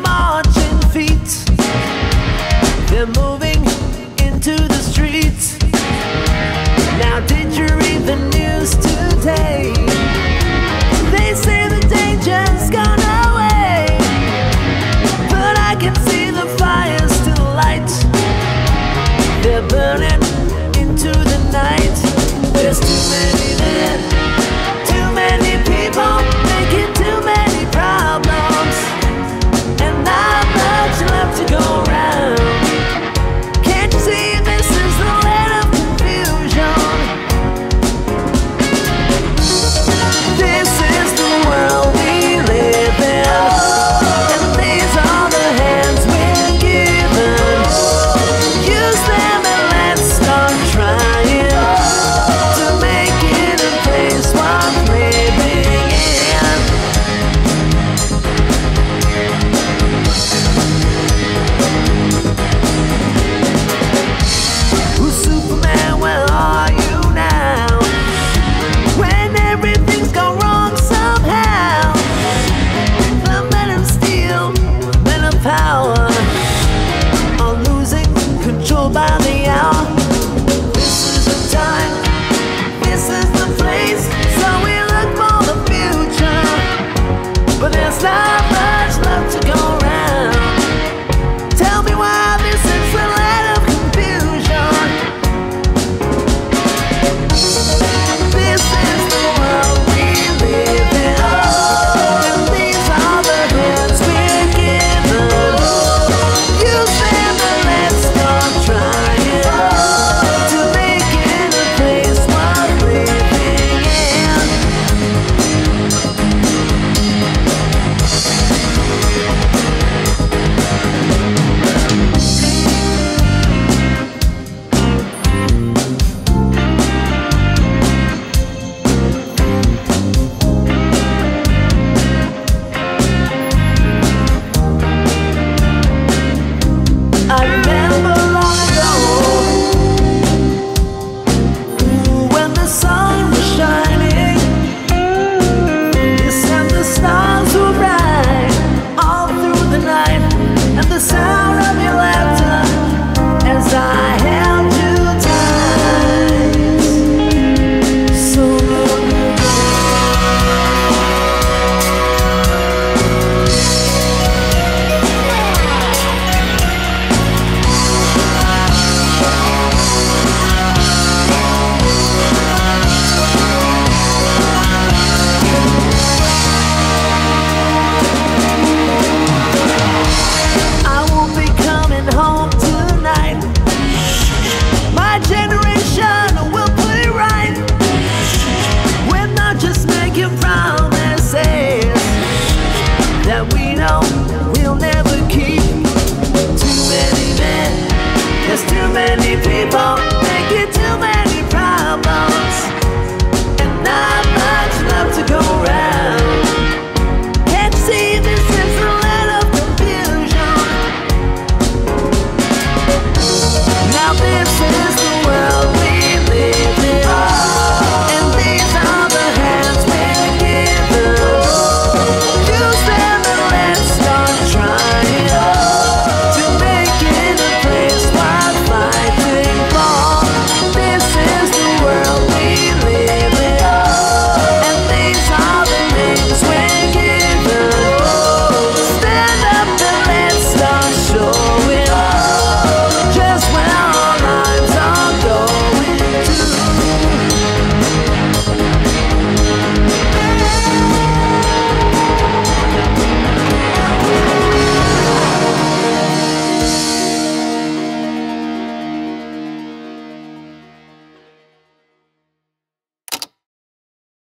my